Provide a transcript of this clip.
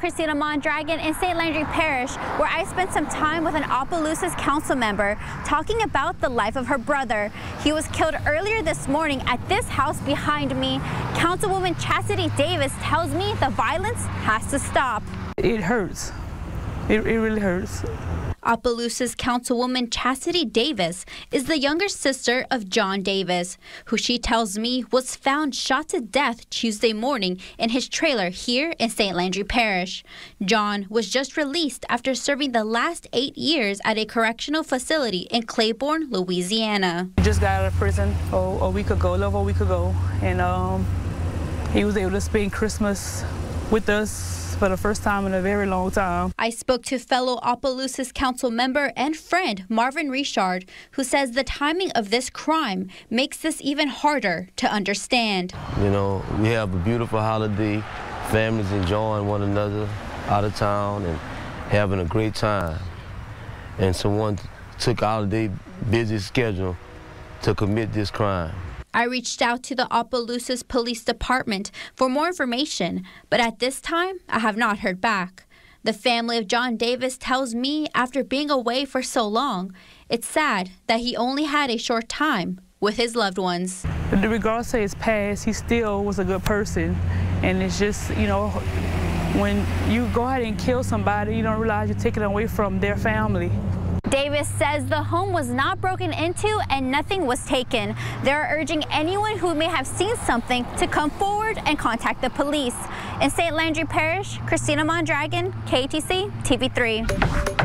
Christina Mondragon in St. Landry Parish, where I spent some time with an Opelousas council member talking about the life of her brother. He was killed earlier this morning at this house behind me. Councilwoman Chastity Davis tells me the violence has to stop. It hurts. It, it really hurts. Opelousas Councilwoman Chastity Davis is the younger sister of John Davis, who she tells me was found shot to death Tuesday morning in his trailer here in St. Landry Parish. John was just released after serving the last eight years at a correctional facility in Claiborne, Louisiana. He just got out of prison oh, a week ago, a little a week ago, and um, he was able to spend Christmas with us for the first time in a very long time. I spoke to fellow Opelousas Council member and friend Marvin Richard, who says the timing of this crime makes this even harder to understand. You know, we have a beautiful holiday, families enjoying one another out of town and having a great time. And someone took out of their busy schedule to commit this crime. I reached out to the Opelousas Police Department for more information, but at this time, I have not heard back. The family of John Davis tells me after being away for so long, it's sad that he only had a short time with his loved ones. Regardless of his past, he still was a good person. And it's just, you know, when you go ahead and kill somebody, you don't realize you're taking away from their family. Davis says the home was not broken into and nothing was taken. They're urging anyone who may have seen something to come forward and contact the police. In St. Landry Parish, Christina Mondragon, KATC, TV3.